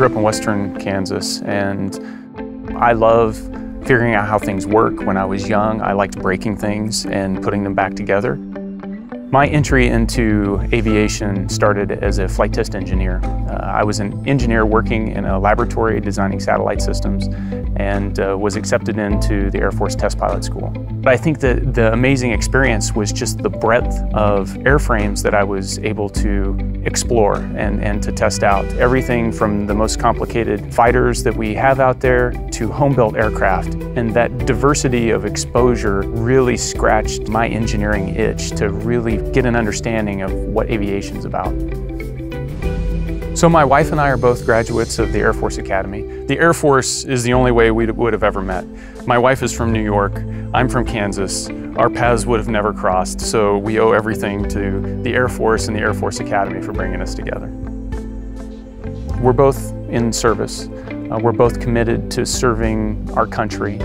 grew up in western Kansas and I love figuring out how things work. When I was young, I liked breaking things and putting them back together. My entry into aviation started as a flight test engineer. Uh, I was an engineer working in a laboratory designing satellite systems and uh, was accepted into the Air Force Test Pilot School. But I think that the amazing experience was just the breadth of airframes that I was able to explore and, and to test out. Everything from the most complicated fighters that we have out there to home-built aircraft. And that diversity of exposure really scratched my engineering itch to really get an understanding of what aviation is about. So my wife and I are both graduates of the Air Force Academy. The Air Force is the only way we would have ever met. My wife is from New York, I'm from Kansas. Our paths would have never crossed, so we owe everything to the Air Force and the Air Force Academy for bringing us together. We're both in service. Uh, we're both committed to serving our country,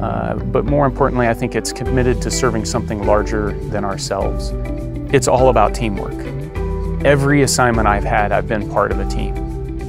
uh, but more importantly, I think it's committed to serving something larger than ourselves. It's all about teamwork. Every assignment I've had, I've been part of a team.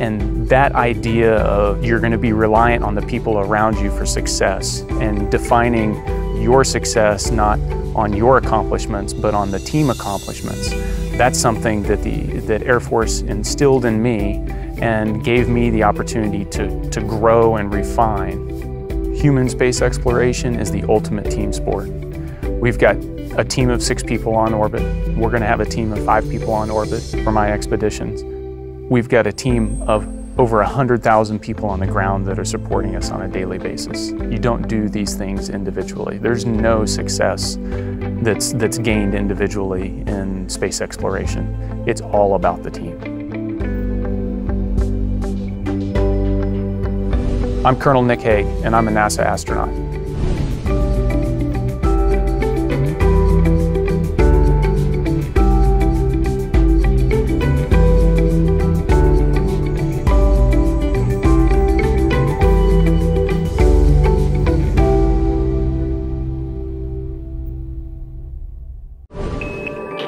And that idea of you're going to be reliant on the people around you for success and defining your success not on your accomplishments but on the team accomplishments. That's something that the that Air Force instilled in me and gave me the opportunity to, to grow and refine. Human space exploration is the ultimate team sport. We've got a team of six people on orbit. We're going to have a team of five people on orbit for my expeditions. We've got a team of over 100,000 people on the ground that are supporting us on a daily basis. You don't do these things individually. There's no success that's, that's gained individually in space exploration. It's all about the team. I'm Colonel Nick Hague, and I'm a NASA astronaut.